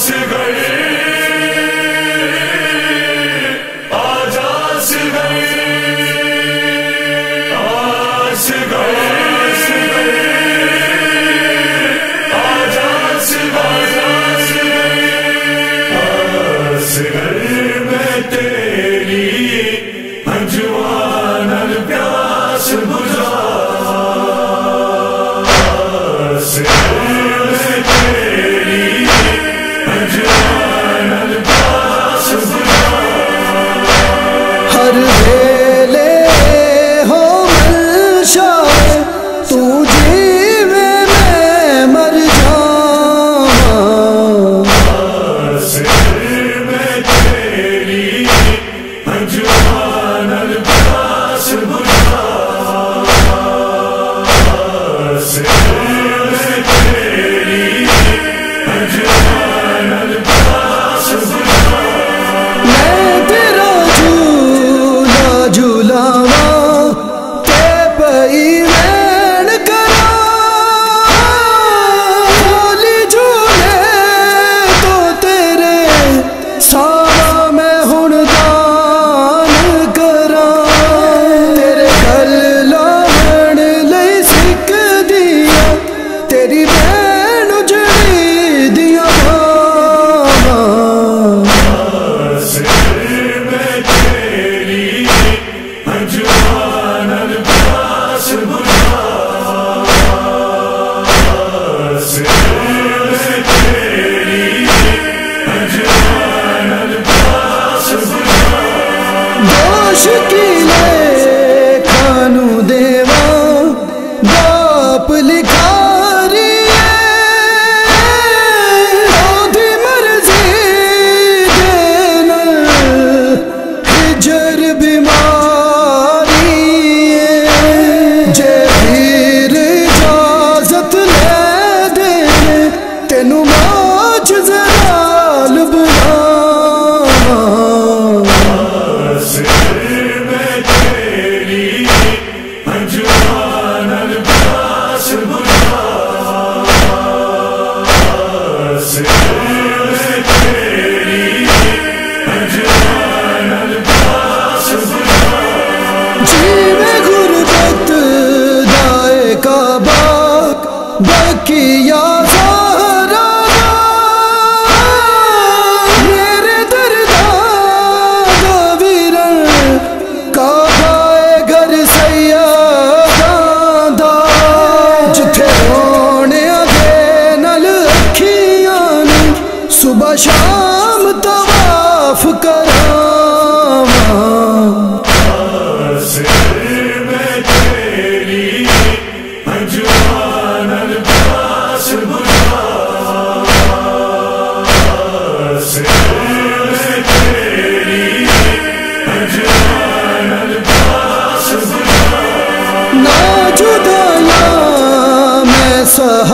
Sivaya. بکیا سارا میرے دردا ویرن کا گھر سیا جتھے رونے دے نل اکھیاں صبح شام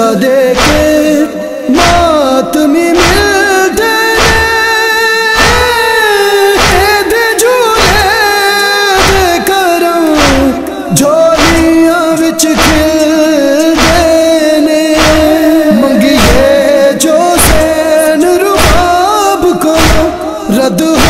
جگہ دے کے ماتمی ملتے جھولے دے کرم جولیاں وچ کھل دینے منگیے جو سین رباب کو رد ہو